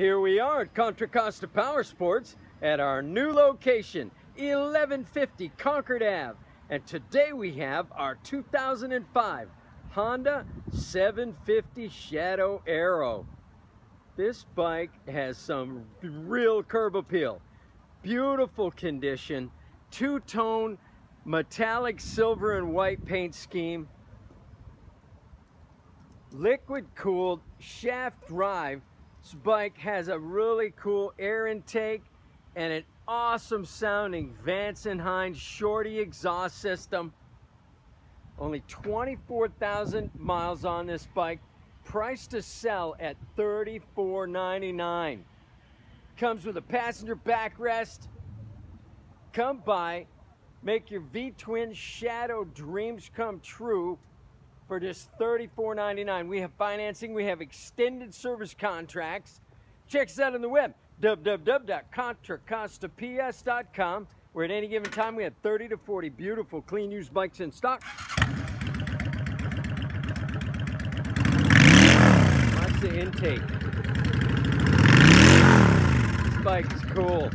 Here we are at Contra Costa Power Sports at our new location, 1150 Concord Ave. And today we have our 2005 Honda 750 Shadow Aero. This bike has some real curb appeal. Beautiful condition, two-tone metallic silver and white paint scheme, liquid cooled shaft drive. This bike has a really cool air intake and an awesome sounding Vance and Hines Shorty exhaust system. Only 24,000 miles on this bike. Price to sell at $34.99. Comes with a passenger backrest. Come by, make your V-twin Shadow dreams come true for just $34.99. We have financing, we have extended service contracts. Check us out on the web, www.contracostaps.com, where at any given time we have 30 to 40 beautiful, clean used bikes in stock. Watch the intake. This bike is cool.